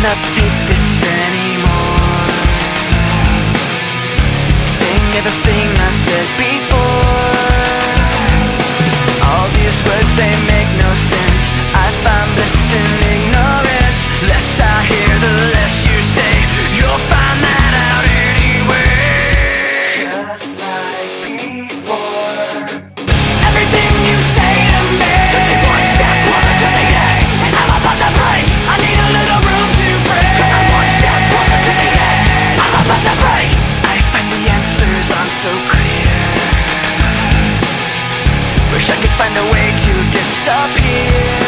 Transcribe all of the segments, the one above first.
cannot take this anymore. Saying everything I said before Could find a way to disappear.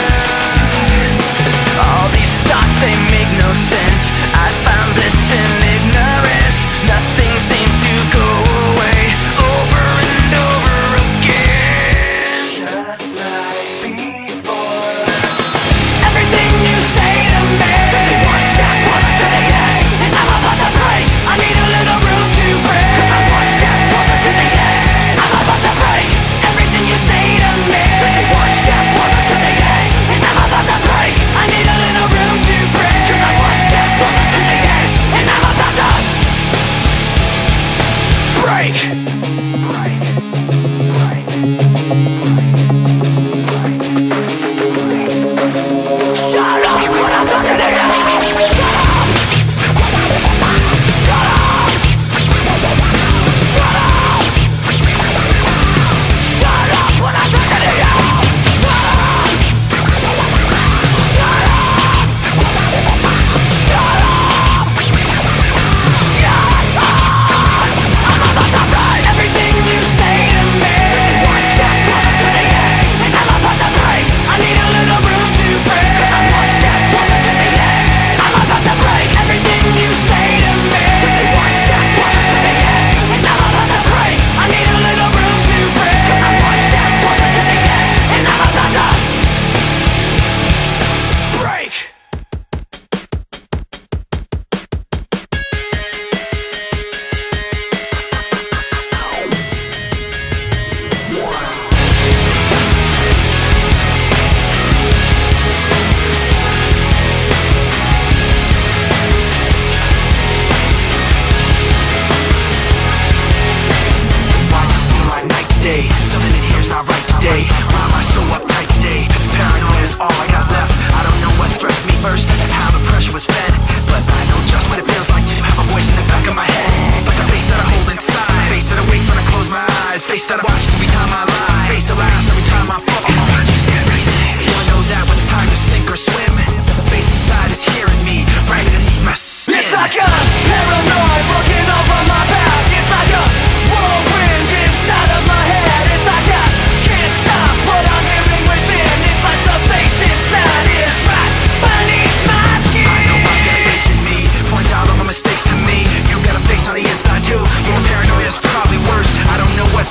face that I watch every time I lie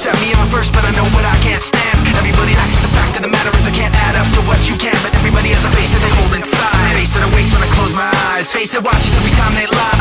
set me on first, but I know what I can't stand. Everybody acts the fact of the matter is I can't add up to what you can. But everybody has a face that they hold inside. Face that awakes when I close my eyes. Face that watches every time they lie.